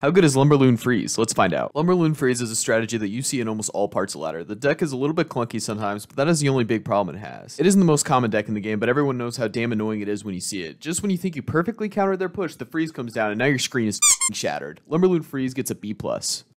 How good is Lumberloon Freeze? Let's find out. Lumberloon Freeze is a strategy that you see in almost all parts of ladder. The deck is a little bit clunky sometimes, but that is the only big problem it has. It isn't the most common deck in the game, but everyone knows how damn annoying it is when you see it. Just when you think you perfectly countered their push, the freeze comes down and now your screen is shattered. Lumberloon Freeze gets a B+. plus.